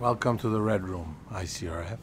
Welcome to the Red Room, ICRF.